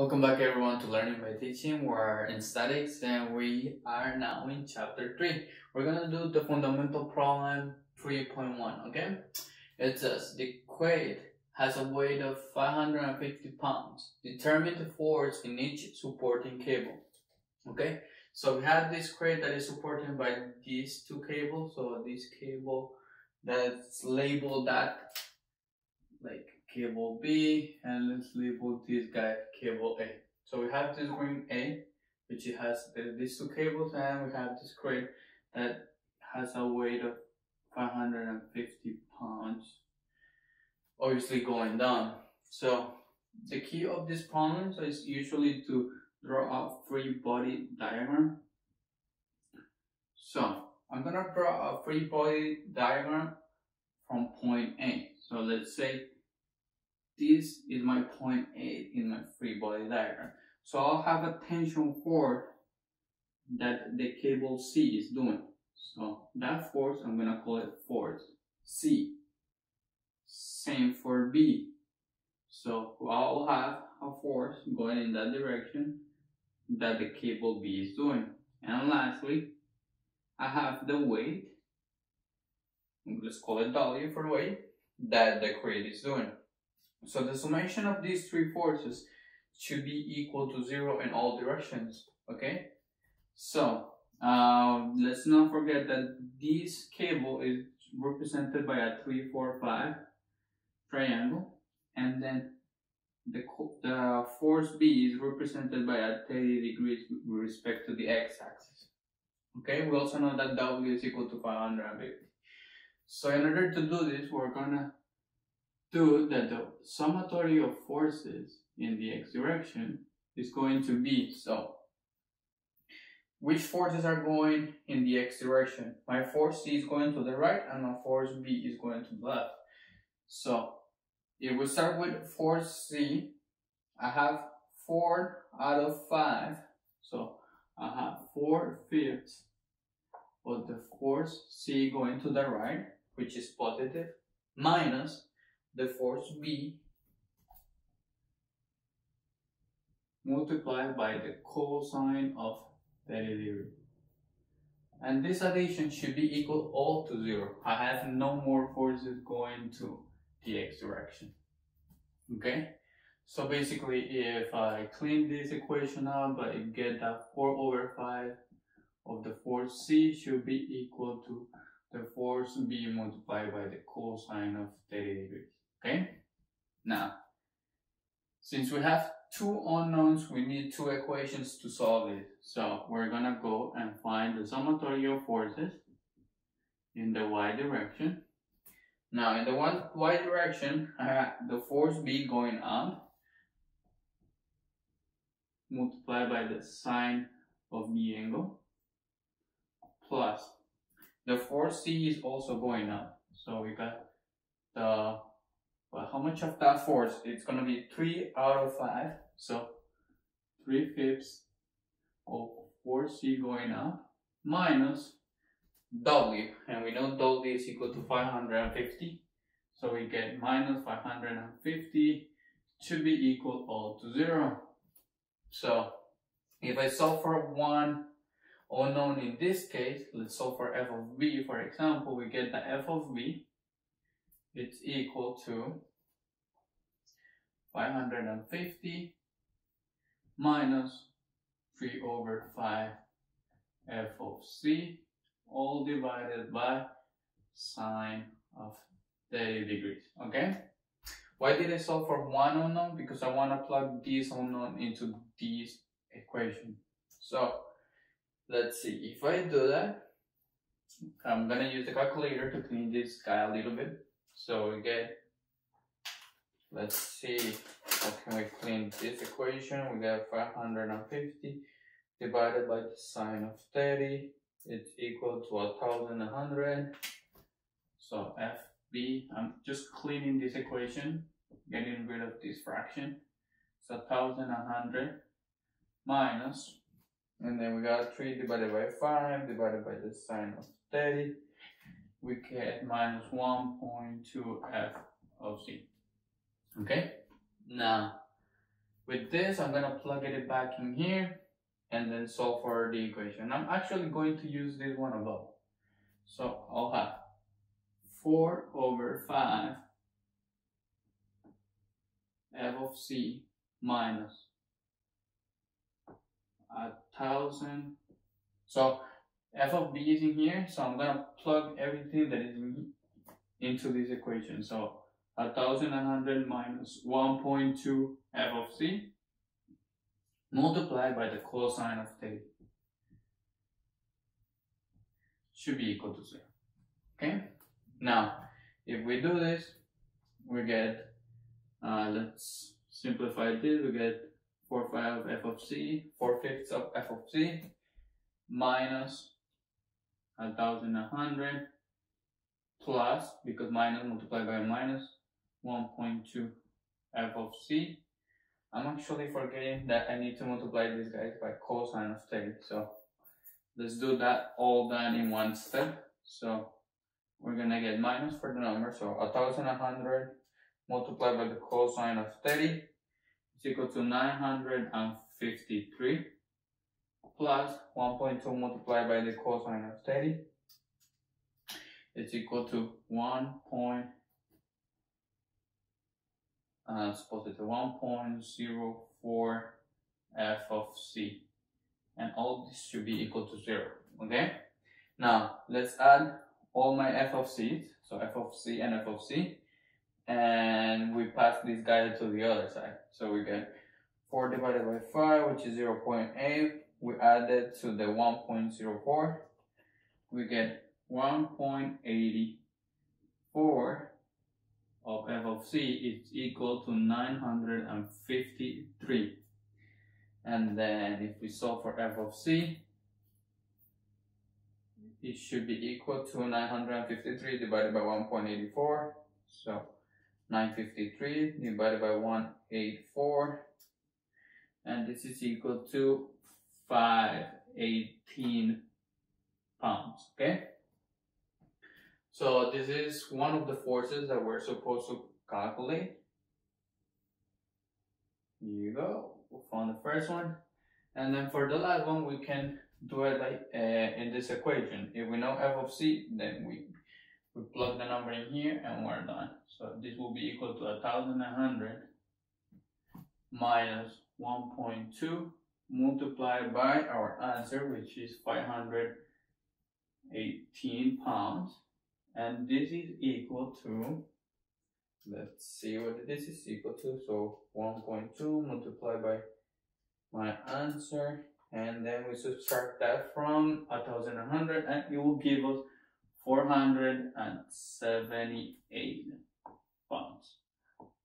Welcome back everyone to Learning by Teaching. We're in statics and we are now in chapter 3. We're gonna do the fundamental problem 3.1, okay? It says the crate has a weight of 550 pounds. Determine the force in each supporting cable. Okay? So we have this crate that is supported by these two cables. So this cable that's labeled that like cable B and let's label this guy cable A. So we have this ring A which has these two cables and we have this crate that has a weight of 550 pounds obviously going down. So the key of this problem is usually to draw a free body diagram. So I'm gonna draw a free body diagram from point A. So let's say this is my point A in my free body diagram. So I'll have a tension force that the cable C is doing. So that force, I'm gonna call it force C. Same for B. So I'll have a force going in that direction that the cable B is doing. And lastly, I have the weight, let's call it W for weight, that the crate is doing. So the summation of these three forces should be equal to zero in all directions, okay? So, um, let's not forget that this cable is represented by a 3, 4, 5 triangle, and then the, the force B is represented by a 30 degrees with respect to the x-axis. Okay, we also know that W is equal to 550. So in order to do this, we're gonna do that the summatory of forces in the x direction is going to be so. Which forces are going in the x direction? My force C is going to the right and my force B is going to the left. So if we start with force C, I have 4 out of 5. So I have 4 fifths of the force C going to the right, which is positive, minus the force B multiplied by the cosine of 30 degree. And this addition should be equal all to zero. I have no more forces going to the x direction. Okay? So basically, if I clean this equation out, I get that 4 over 5 of the force C should be equal to the force B multiplied by the cosine of 30 degrees. Okay? Now, since we have two unknowns, we need two equations to solve it. So we're gonna go and find the summatory of forces in the y direction. Now in the one y direction, have the force B going up multiplied by the sine of the angle plus the force C is also going up. So we got the well, how much of that force? It's gonna be 3 out of 5. So 3 fifths of force C going up minus W. And we know W is equal to 550. So we get minus 550 to be equal all to 0. So if I solve for one unknown in this case, let's solve for f of b for example, we get the f of b it's equal to 550 minus 3 over 5 f of c all divided by sine of 30 degrees okay? Why did I solve for one unknown? Because I want to plug this unknown into this equation. So let's see if I do that I'm gonna use the calculator to clean this guy a little bit so we get, let's see, how can we clean this equation? We got 550 divided by the sine of 30. It's equal to 1100. So FB, I'm just cleaning this equation, getting rid of this fraction. So 1100 minus, and then we got 3 divided by 5 divided by the sine of 30 we get minus 1.2 f of c. Okay? Now, with this, I'm gonna plug it back in here and then solve for the equation. I'm actually going to use this one above. So I'll have 4 over 5 f of c minus a thousand. So f of b is in here, so I'm gonna plug everything that is in, into this equation. So a thousand and hundred minus 1.2 f of c multiplied by the cosine of theta should be equal to zero. Okay. Now, if we do this, we get uh, let's simplify this. We get 4 5 of f of c, 4 fifths of f of c, minus 1100 plus, because minus multiplied by minus, 1.2 f of c. I'm actually forgetting that I need to multiply these guys by cosine of theta. So let's do that all done in one step. So we're gonna get minus for the number. So 1100 multiplied by the cosine of 30 is equal to 953 plus 1.2 multiplied by the cosine of 30 is equal to 1. Point, uh, suppose it's 1.04 f of c and all this should be equal to 0 okay now let's add all my f of c so f of c and f of c and we pass this guy to the other side. So we get 4 divided by 5, which is 0 0.8. We add it to the 1.04. We get 1.84 of f of c is equal to 953. And then if we solve for f of c, it should be equal to 953 divided by 1.84. So 953 divided by 184 and this is equal to 518 pounds okay? So this is one of the forces that we're supposed to calculate. Here you go. We found the first one. And then for the last one we can do it like uh, in this equation. If we know f of c then we we plug the number in here and we're done. So this will be equal to 1100 minus 1.2 multiplied by our answer which is 518 pounds and this is equal to let's see what this is equal to so 1.2 multiplied by my answer and then we subtract that from 1100 and it will give us 478 pounds.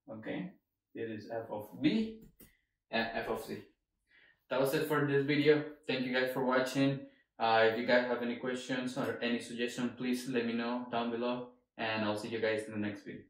Okay, this is f of b and f of c. That was it for this video. Thank you guys for watching. Uh, if you guys have any questions or any suggestion, please let me know down below and I'll see you guys in the next video.